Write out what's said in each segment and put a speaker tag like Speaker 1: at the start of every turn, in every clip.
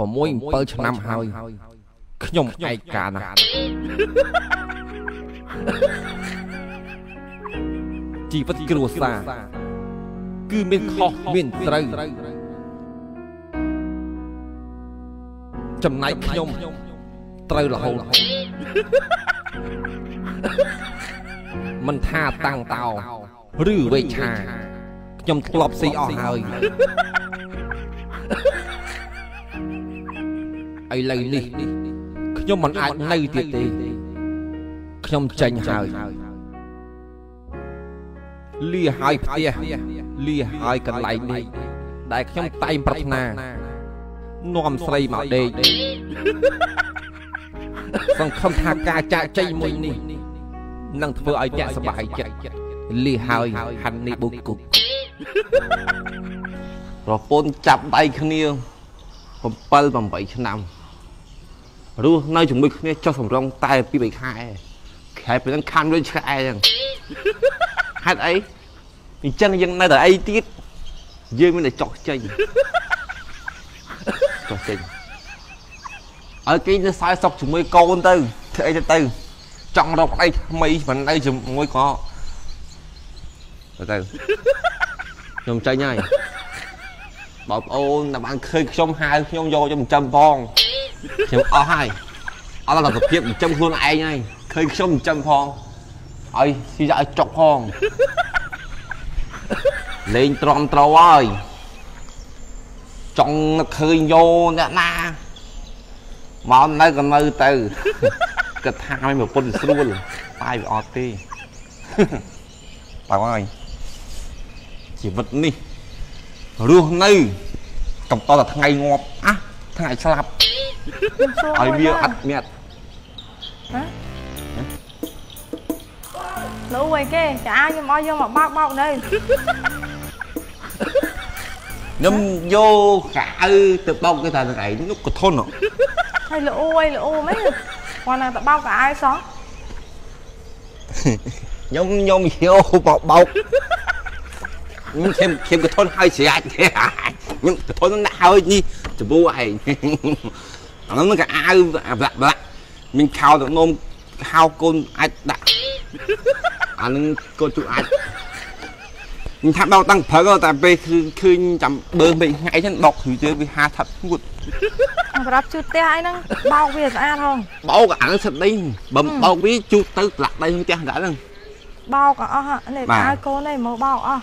Speaker 1: 6 7ឆ្នាំហើយខ្ញុំឯកាណាស់ជីវិតគ្រួសារគឺមានខុសមានត្រូវចំណែកខ្ញុំត្រូវរហូតមិនថាតាំងតោឬវេឆាខ្ញុំធ្លាប់ស៊ីអស់ហើយ ឥឡូវនេះខ្ញុំមិនអាចនៅទៀតទេខ្ញុំចេញហើយលាហើយផ្ទះលាហើយកន្លែងនេះដែលខ្ញុំតែងប្រាថ្នានាំស្រីមកដេកសង្ឃឹមថាការចាកចេញមួយនេះនឹងធ្វើឲ្យអ្នកសប្បាយចិត្តលាហើយហាន់នេះបុកគុកប្រពន្ធចាប់ដៃគ្នា7 8ឆ្នាំ រស់នៅជាមួយគ្នាចុះសម្រងតែពី3ខែខែពេលហ្នឹងខាំដូចឆ្កែហ្នឹងហេតុអីអញ្ចឹងយើងនៅតែអីទៀតយើងមានតែចោះចេញចោះចេញឲ្យគេទៅសើសុកជាមួយកូនទៅធ្វើអីទៅទៅចង់រកប្តីថ្មីមិននៅជាមួយក៏ទៅទៅខ្ញុំចេញហើយបងប្អូនតែបានឃើញខ្ញុំហៅខ្ញុំយកខ្ញុំចិញ្ចឹមផង ខ្ញុំអស់ហើយអត់ដល់សុភាពចិញ្ចឹមខ្លួនឯងហើយឃើញខ្ញុំចិញ្ចឹមផងឲ្យស៊ីឲ្យចុកផងលេងទ្រាំត្រូវហើយចង់នឹកឃើញយោអ្នកណាមកនៅក៏នៅទៅគិតថាមិនប្រពន្ធស្រួលតែវាអត់ទេបងអើយជីវិតនេះរស់នៅកំតតែថ្ងៃងាប់អាថ្ងៃស្លាប់ ឲ្យវាអត់មាត់
Speaker 2: ណាលោកអីគេចាខ្ញុំឲ្យយកមកបោកបោកនៅ
Speaker 1: ខ្ញុំយកកៅទៅបោកគេថាថ្ងៃនោះក៏ធន់
Speaker 2: ហើយលោកអីលោកមិនគាត់នឹងទៅបោកកៅសោះ
Speaker 1: ខ្ញុំខ្ញុំយកបោកបោកខ្ញុំខ្ញុំខ្ញុំក៏ធន់ហើយស្រាច់ខ្ញុំក៏ធន់ណាស់ហើយនេះចបូឯង អានោះក៏អាវបាក់បាក់មានខោទៅនំហៅកូនអាចដាក់អានឹងកូនជួយអាចខ្ញុំថាបោកតាំងព្រឹកតែពេលគឺឃើញចាំបើពេកថ្ងៃហ្នឹងបោកគឺទៅវាហាថាត់ងួត
Speaker 2: សម្រាប់ជូតផ្ទះអីហ្នឹងបោកវាស្អាតហង
Speaker 1: បោកអានឹងសិតដីបំបោកវាជូតទៅផ្លាក់ដីក្នុងផ្ទះដែរហ្នឹង
Speaker 2: បោកអស់នេះឲ្យកូនឯងមកបោកអស់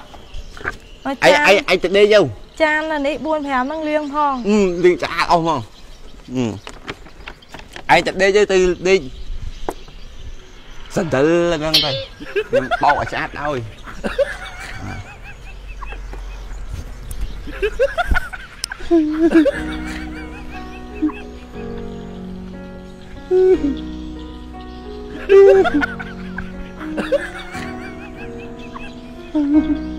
Speaker 1: អីអីអីទៅដេកទៅ
Speaker 2: ចាននេះ4 5ហ្នឹងលាងផង
Speaker 1: លាងស្អាតអស់ហ្មង ឯងតែដេកទៅដេកសិនទៅហ្នឹងទៅខ្ញុំបោកឲ្យស្អាតឲ្យអឺ